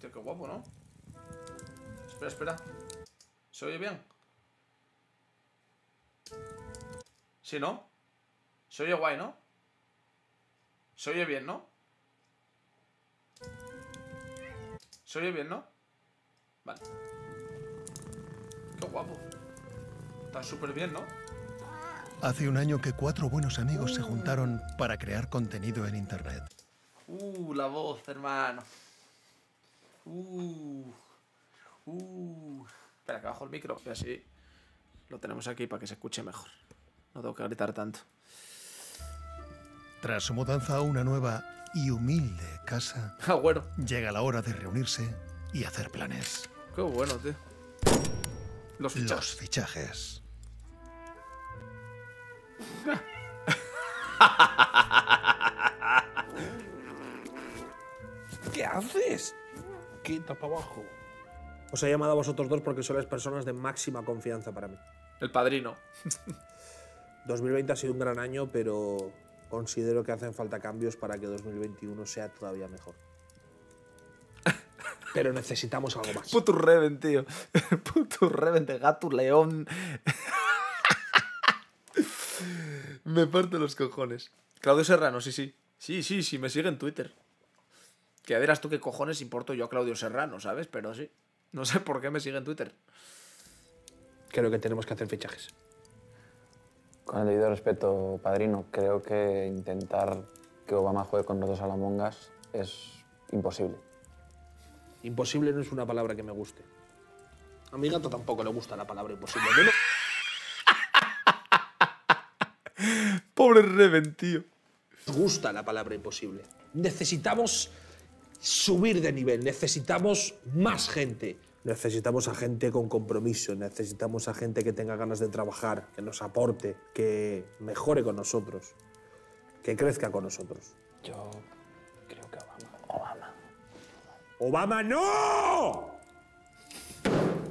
Hostia, qué guapo, ¿no? Espera, espera. ¿Se oye bien? Sí, ¿no? Se oye guay, ¿no? Se oye bien, ¿no? Se oye bien, ¿no? Vale. Qué guapo. Está súper bien, ¿no? Hace un año que cuatro buenos amigos se juntaron para crear contenido en Internet. Uh, la voz, hermano. Uh. Uh. Espera, que bajo el micro, y así lo tenemos aquí para que se escuche mejor. No tengo que gritar tanto. Tras su mudanza a una nueva y humilde casa, Ah, bueno. llega la hora de reunirse y hacer planes. Qué bueno, tío. Los fichajes. Los fichajes. ¿Qué haces? Quita para abajo. Os he llamado a vosotros dos porque sois personas de máxima confianza para mí. El padrino. 2020 ha sido un gran año, pero considero que hacen falta cambios para que 2021 sea todavía mejor. Pero necesitamos algo más. Puto Reven, tío. Puto Reven de gato león. me parte los cojones. Claudio Serrano, sí, sí. Sí, sí, sí, me sigue en Twitter. Que verás tú qué cojones importo yo a Claudio Serrano, ¿sabes? Pero sí. No sé por qué me sigue en Twitter. Creo que tenemos que hacer fichajes. Con el debido respeto, padrino, creo que intentar que Obama juegue con nosotros a la Mongas es imposible. Imposible no es una palabra que me guste. A mi gato tampoco le gusta la palabra imposible. No- Pobre Reven, tío. nos gusta la palabra imposible. Necesitamos subir de nivel, necesitamos más gente. Necesitamos a gente con compromiso, necesitamos a gente que tenga ganas de trabajar, que nos aporte, que mejore con nosotros, que crezca con nosotros. Yo creo que Obama. Obama. ¡Obama no!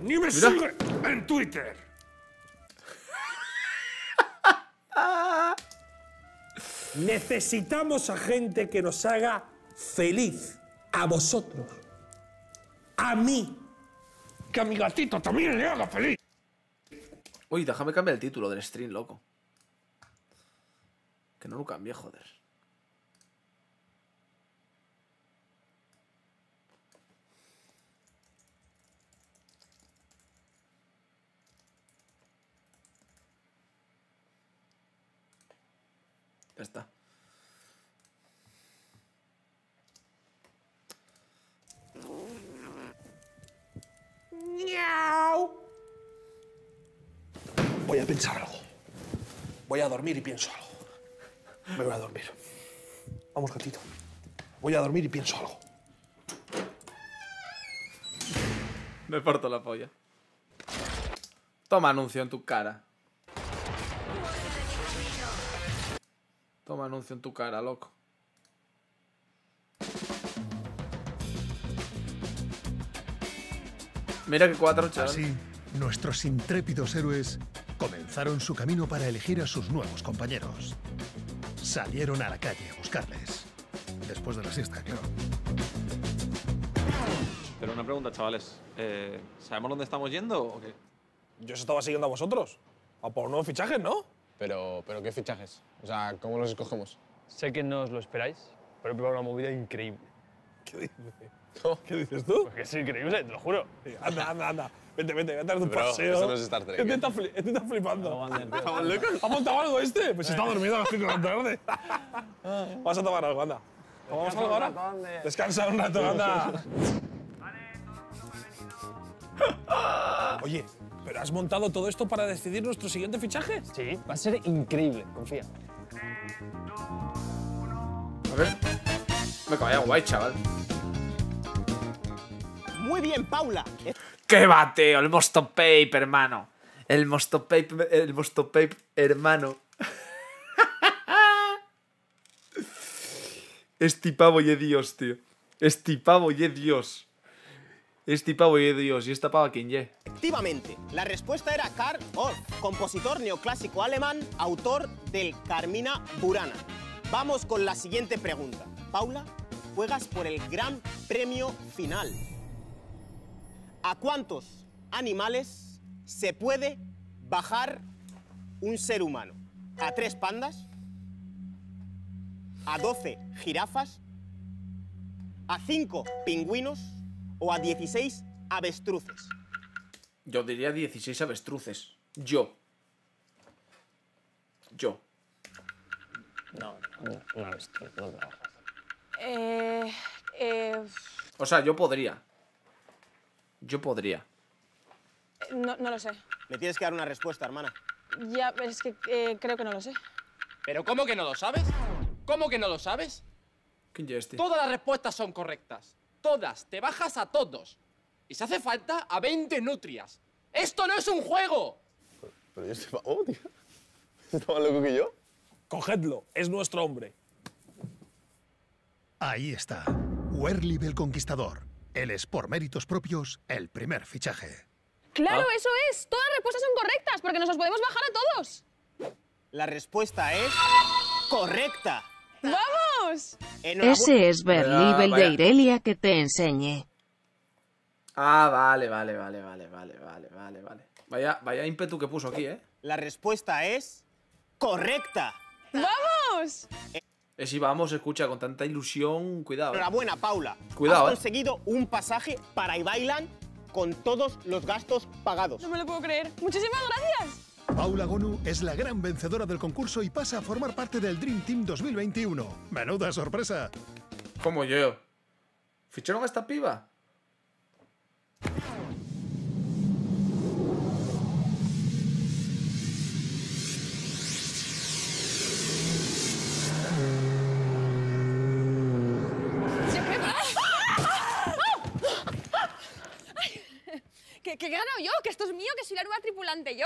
¡Ni me sigue en Twitter! Necesitamos a gente que nos haga feliz. A vosotros. A mí. Que a mi gatito también le haga feliz. Uy, déjame cambiar el título del stream, loco. Que no lo cambié, joder. Ya está. Voy a pensar algo. Voy a dormir y pienso algo. Me voy a dormir. Vamos, gatito. Voy a dormir y pienso algo. Me parto la polla. Toma anuncio en tu cara. Toma anuncio en tu cara, loco. Mira que cuatro, chaval. Así, nuestros intrépidos héroes comenzaron su camino para elegir a sus nuevos compañeros. Salieron a la calle a buscarles. Después de la siesta, claro. Pero una pregunta, chavales. Eh, ¿Sabemos dónde estamos yendo o qué? Yo os estaba siguiendo a vosotros. A por nuevos fichajes, ¿no? Pero, pero ¿qué fichajes? O sea, ¿cómo los escogemos? Sé que no os lo esperáis, pero he preparado una movida increíble. ¿Qué dices? ¿Qué dices tú? Porque es increíble, te lo juro. Anda, anda, anda. Vente, vente, vete a dar tu Bro, paseo. eso no es Star Trek, Este ¿eh? está, fli- este está flipando. ¿Ha montado algo este? Pues está dormido a las 5 de la tarde. Vamos a tomar algo, anda. ¿Vamos algo ahora? Descansa un rato, anda. Oye, ¿pero has montado todo esto para decidir nuestro siguiente fichaje? Sí, va a ser increíble, confía. A ver. Me vaya guay, chaval. Muy bien, Paula. ¡Qué bateo! El Mosto Pape, hermano. El Mosto Pape, el Mosto Pape, hermano. Este pavo y Dios, tío. Este pavo y Dios. Este pavo y Dios. Y esta pava quién ye. Efectivamente, la respuesta era Karl Orff, compositor neoclásico alemán, autor del Carmina Burana. Vamos con la siguiente pregunta. Paula, juegas por el gran premio final. ¿A cuántos animales se puede bajar un ser humano? ¿A tres pandas? ¿A 12 jirafas? ¿A 5 pingüinos? ¿O a 16 avestruces? Yo diría 16 avestruces. Yo. Yo. No, no, no, no bajas. Eh, eh, O sea, yo podría. Yo podría. no, no lo sé. Me tienes que dar una respuesta, hermana. Ya, pero es que eh, creo que no lo sé. ¿Pero cómo que no lo sabes? ¿Cómo que no lo sabes? ¿Quién es este? Todas las respuestas son correctas. Todas. Te bajas a todos. Y si hace falta, a 20 nutrias. ¡Esto no es un juego! Pero yo estoy... Oh, tío. ¿Está más loco que yo? Cogedlo, es nuestro hombre. Ahí está. Werlib el Conquistador. Él es, por méritos propios, el primer fichaje. Claro, Ah. eso es. Todas las respuestas son correctas porque nos los podemos bajar a todos. La respuesta es correcta. ¡Vamos! Ese es Berlibel vaya. de Irelia que te enseñe. Ah, vale, vale, vale, vale, vale, vale, vale, vale. Vaya, vaya ímpetu que puso aquí, ¿eh? La respuesta es correcta. ¡Vamos! Eh, si vamos, escucha, con tanta ilusión, cuidado. ¿eh? Enhorabuena, Paula. Cuidado, Has eh. conseguido un pasaje para Ibailand con todos los gastos pagados. No me lo puedo creer. Muchísimas gracias. Paula Gonu es la gran vencedora del concurso y pasa a formar parte del Dream Team 2021. Menuda sorpresa. Como yo. ¿Ficharon a esta piba? ¿Que, he ganado yo, que esto es mío, que soy la nueva tripulante yo.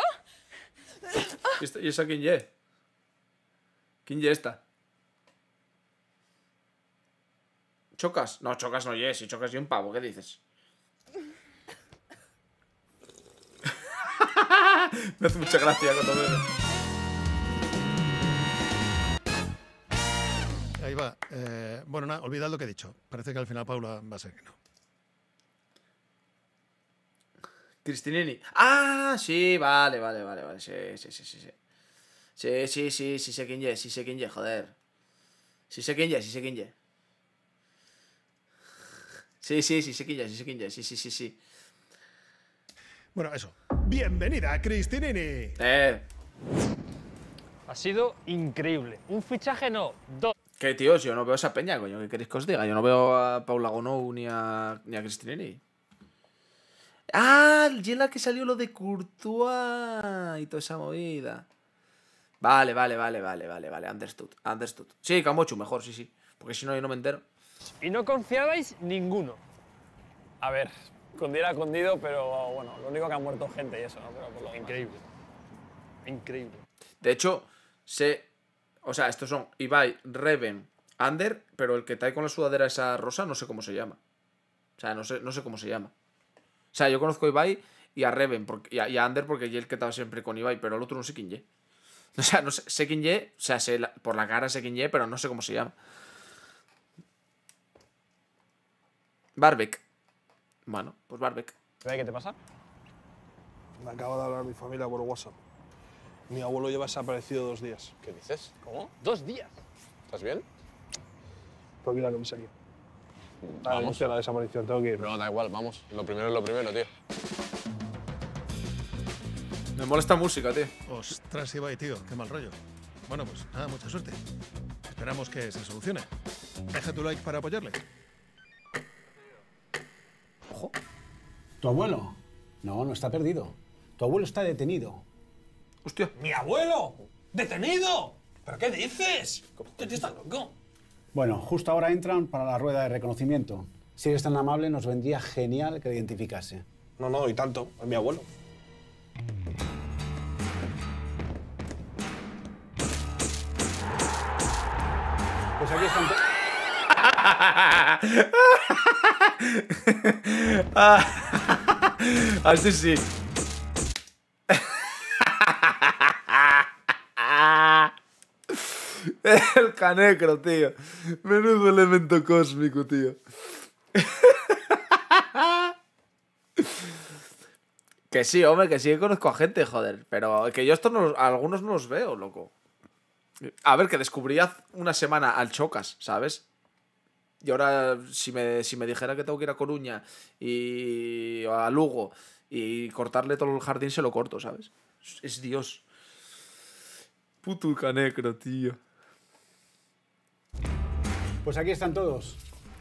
¿Y, esa quién ye? ¿Quién ye esta? ¿Chocas? No, chocas no ye, si chocas yo un pavo, ¿qué dices? Me hace mucha gracia cuando veo. Ahí va. Eh, bueno, nada, olvidad lo que he dicho. Parece que al final Paula va a ser que no. Cristinini. Ah, sí, vale, vale, vale, vale. Sí, sí, sí, sí. Sí, sí, sí, sí, sí sé quién ye, sí sé quién ye, joder. Sí sé quién ye, sí sé quién ye. Sí, sí, sí sé quién ye, sí sé quién ye, sí, sí, sí, sí. Bueno, eso. Bienvenida, Cristinini. Eh, Ha sido increíble. Un fichaje no, dos. que tíos, yo no veo esa peña, coño, ¿qué queréis que os diga? Yo no veo a Paula Gonou ni a, ni a Cristinini. Ah, y es la que salió lo de Courtois y toda esa movida. Vale, vale, vale, vale, vale, vale, understood, understood. Sí, Camochu, mejor, sí, sí. Porque si no, yo no me entero. Y no confiabais ninguno. A ver, cundir ha cundido, pero bueno, lo único que ha muerto gente y eso, ¿no? Pero por lo demás. Increíble. Increíble. De hecho, sé. O sea, estos son Ibai, Reven, Ander, pero el que trae con la sudadera esa rosa no sé cómo se llama. O sea, no sé, no sé cómo se llama. O sea, yo conozco a Ibai y a Reven porque, y, a, y a Ander porque es el que estaba siempre con Ibai, pero el otro no sé quién ye. O sea, no sé, sé quién ye, o sea, sé la- por la cara sé quién ye, pero no sé cómo se llama. Barbek. Bueno, pues Barbek. ¿Qué te pasa? Me acaba de hablar mi familia por WhatsApp. Mi abuelo lleva desaparecido dos días. ¿Qué dices? ¿Cómo? Dos días. ¿Estás bien? Tengo que ir a la comisaría. A Vamos. denunciar la desaparición, tengo que ir. Pero da igual, vamos. Lo primero es lo primero, tío. Me molesta música, tío. Ostras, Ibai, tío, qué mal rollo. Bueno, pues nada, mucha suerte. Esperamos que se solucione. Deja tu like para apoyarle. Ojo. ¿Tu abuelo? No, no está perdido. Tu abuelo está detenido. Hostia. ¡Mi abuelo! ¡Detenido! ¿Pero qué dices? ¿Qué tío está loco? Bueno, justo ahora entran para la rueda de reconocimiento. Si eres tan amable, nos vendría genial que le identificase. No, no, y tanto. Es mi abuelo. Pues aquí están. to- ah, así sí. El canecro, tío. Menudo elemento cósmico, tío. Que sí, hombre, que sí que conozco a gente, joder. Pero que yo estos no, a algunos no los veo, loco. A ver, que descubrí hace una semana al Chocas, ¿sabes? Y ahora, si me, si me dijera que tengo que ir a Coruña y a Lugo y cortarle todo el jardín, se lo corto, ¿sabes? Es- Es Dios. Puto canecro, tío. Pues aquí están todos.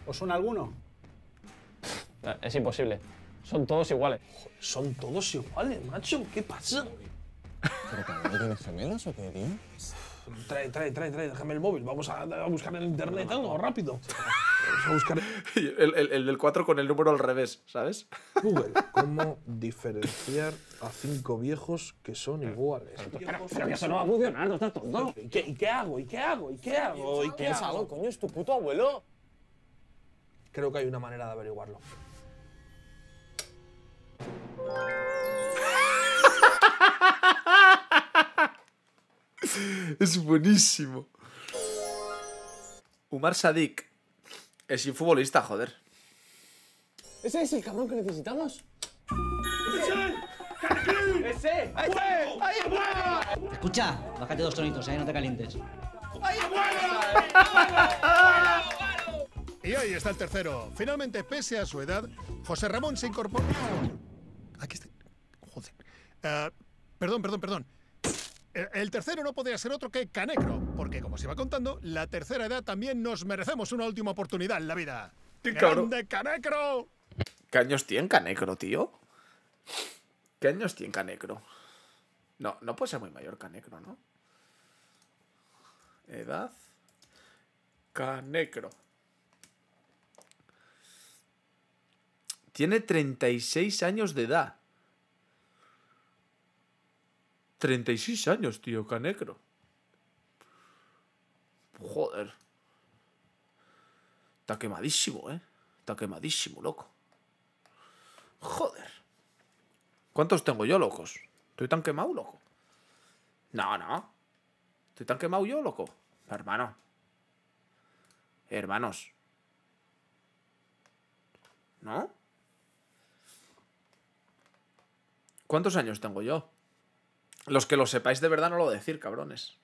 ¿Os suena alguno? Eh, Es imposible. Son todos iguales. Son todos iguales, macho. ¿Qué pasa? ¿Pero no tienes gemelos o qué, tío? Trae, trae, trae, trae, déjame el móvil. Vamos a, a buscar en internet algo rápido. Vamos a buscar El, el- el del 4 con el número al revés, ¿sabes? Google. ¿Cómo diferenciar a cinco viejos que son iguales? pero que eso no va a funcionar, no estás tonto. ¿Y qué, y qué hago? ¿Y qué hago? ¿Y qué hago? ¿Y qué hago? coño, es tu puto abuelo. Creo que hay una manera de averiguarlo. Es buenísimo. Umar Sadik. Es un futbolista, joder. ¿Ese es el cabrón que necesitamos? ¡Ese! Escucha, bájate dos tonitos, ¿eh? No te calientes. Y ahí está el tercero. Finalmente, pese a su edad, José Ramón se incorporó. Aquí está. Joder. Eh, perdón, perdón, perdón. Eh, El tercero no podría ser otro que Canecro, porque como se iba contando, la tercera edad también nos merecemos una última oportunidad en la vida. ¡Qué! ¡Grande Canecro! ¿Qué años tiene Canecro, tío? ¿Qué años tiene Canecro? No, no puede ser muy mayor Canecro, ¿no? Edad. Canecro. Tiene 36 años de edad. 36 años, tío, Canecro. Joder. Está quemadísimo, ¿eh? Está quemadísimo, loco. Joder. ¿Cuántos tengo yo, locos? ¿Estoy tan quemado, loco? No, no. ¿Estoy tan quemado yo, loco? Hermano. Hermanos. ¿No? ¿Cuántos años tengo yo? Los que lo sepáis de verdad no lo decir, cabrones.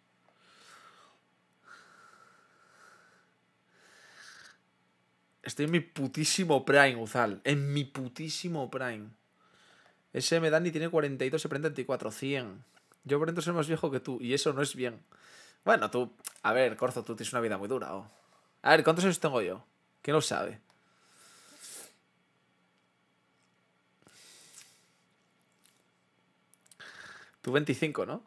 Estoy en mi putísimo prime, Uzal. En mi putísimo prime. Ese me Dani tiene 42 y 34, 100. Yo pretendo ser más viejo que tú y eso no es bien. Bueno, tú... A ver, Corzo, tú tienes una vida muy dura. ¿o? A ver, ¿cuántos años tengo yo? ¿Quién lo sabe? Tú 25, ¿no?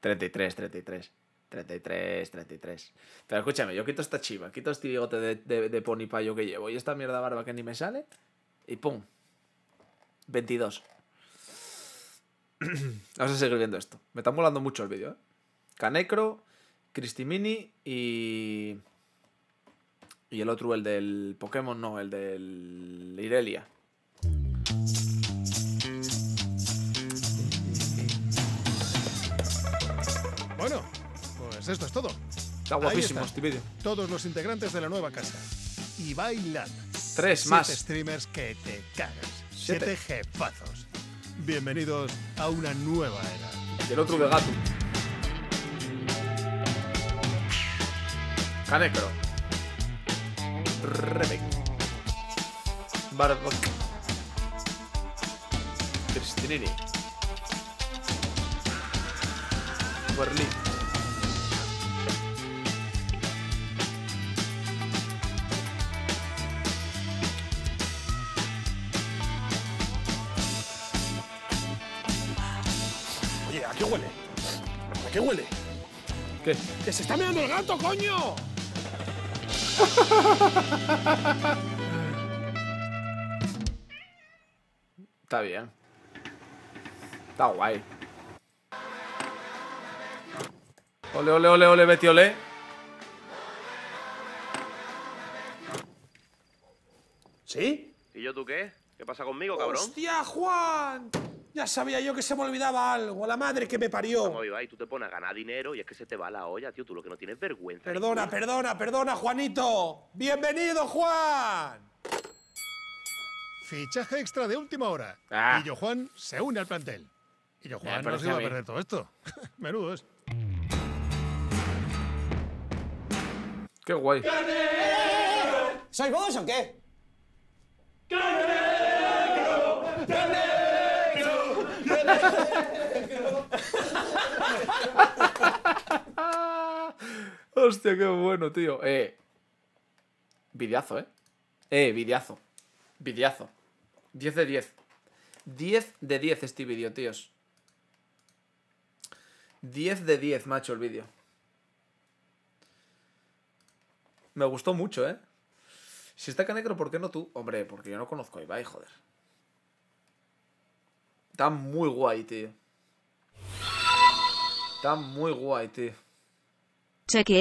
33, 33. 33, 33. Pero escúchame, yo quito esta chiva, quito este bigote de, de, pony payo que llevo y esta mierda barba que ni me sale. Y pum. 22. Vamos a seguir viendo esto. Me está molando mucho el vídeo, ¿eh? Canecro, Cristimini y. Y el otro, el del Pokémon, no, el del Irelia. Pues esto es todo. Está guapísimo este vídeo. Todos los integrantes de la nueva casa. Y bailan. Tres Siete más. streamers que te cagas. Siete. Siete jefazos. Bienvenidos a una nueva era. Y el otro de gato. Canecro. Rebek. Barbok. Cristinini. Berlín. Qué huele? ¿Qué? ¡Que se está mirando el gato, coño! Está bien. Está guay. Ole, ole, ole, ole, Betty, ole. ¿Sí? ¿Y yo tú qué? ¿Qué pasa conmigo, cabrón? ¡Hostia, Juan! Ya sabía yo que se me olvidaba algo. La madre que me parió. Vamos, Ibai, tú te pones a ganar dinero y es que se te va la olla, tío. Tú lo que no tienes vergüenza. Perdona, perdona, perdona, Juanito. Bienvenido, Juan. Fichaje extra de última hora. Ah. Y yo Juan se une al plantel. Y yo Juan no parece se iba a perder todo esto. Menudo es. Qué guay. ¿Sois vos o qué? Hostia, qué bueno, tío. Eh. Videazo, eh. Eh, videazo. Videazo. 10 de 10. 10 de 10 este vídeo, tíos. 10 de 10, macho, el vídeo. Me gustó mucho, ¿eh? Si está Canecro, ¿por qué no tú? Hombre, porque yo no conozco a Ibai, joder. Está muy guay, tío. Está muy guay, tío. Chequea